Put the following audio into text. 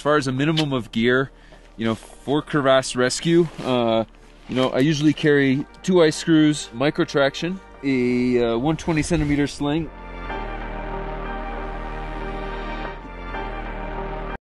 As far as a minimum of gear, you know, for crevasse rescue, uh, you know, I usually carry two ice screws, Micro Traxion, a uh, 120 centimeter sling,